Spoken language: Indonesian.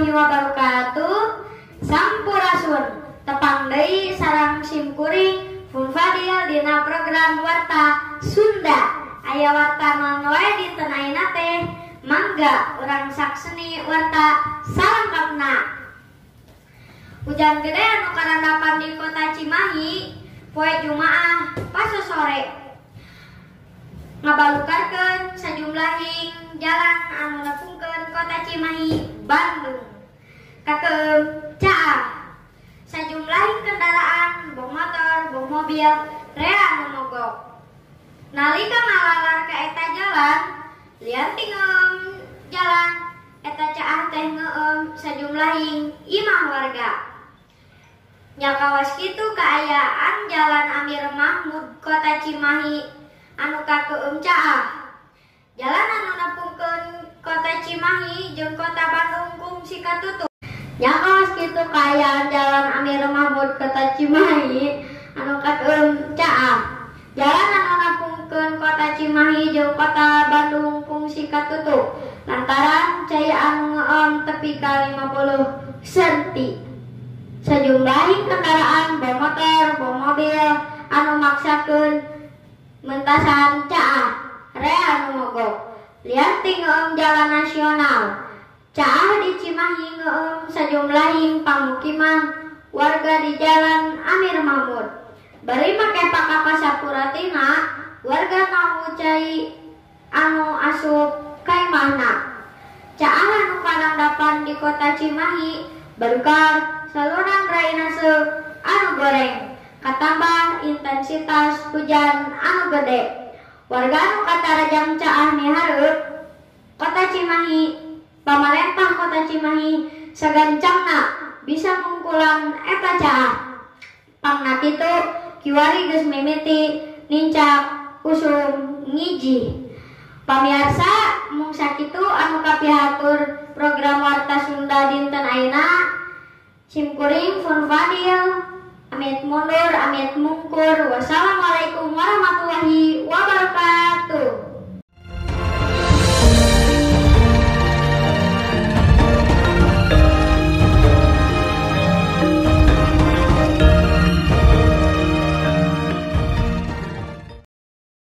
wabarakatuh. Sampurasun. Tepang deui sarang simkuring Fun Fadil dina program Warta Sunda. Aya warta naon wae dinten ayeuna teh mangga urang sakseni warta salengkapna. Hujan gede anu karandapan di kota Cimahi poe Jumaah pas sore ngabalukarkeun sajumlahing jalan anu kota Cimahi Bandung. Kakeum caah sajumlahing kendaraan bong motor bong mobil rea anu mogok. Nalika ngalalar ka eta jalan liar tingem jalan. Eta caah teh ngeuem sajumlahing imah warga. Nyakawas kitu keayaan Jalan Amir Mahmud Kota Cimahi anu kakeum caah. Jalan anu nepungkeun Kota Cimahi jeung Kota Bandung fungsi katutup. Nyaos gitu kaya jalan Amir Mahmud kota Cimahi anu katulung um, caah. Jalan anu ngabungkeun kota Cimahi jeung kota Bandung fungsi katutup. Lantaran cahaya anu ngeom tepi ka 50 senti. Sejumlah kendaraan bom motor, bom mobil anu maksakeun mentasan caah. Rea anu mogok. Lihat tinggal jalan nasional. Sejumlahin pamukiman warga di jalan Amir Mahmud. Bari make pakapa sapuratina, warga mau cai anu asup kaimahna. Caah anu karandapan di kota Cimahi berkar saluran drainase anu goreng katambah intensitas hujan anu gede warga anu katarajang caah mihareup kota Cimahi pamarentah kota Cimahi sagancangna bisa ngungkulan eta pang nak itu kiwari gus mimiti nincak usum ngiji. Pamirsa mung sakitu anu kapihatur program warta Sunda dinten aina simkuring fun fadil. Amit mundur amit mungkur. Wassalamualaikum warahmatullahi wabarakatuh.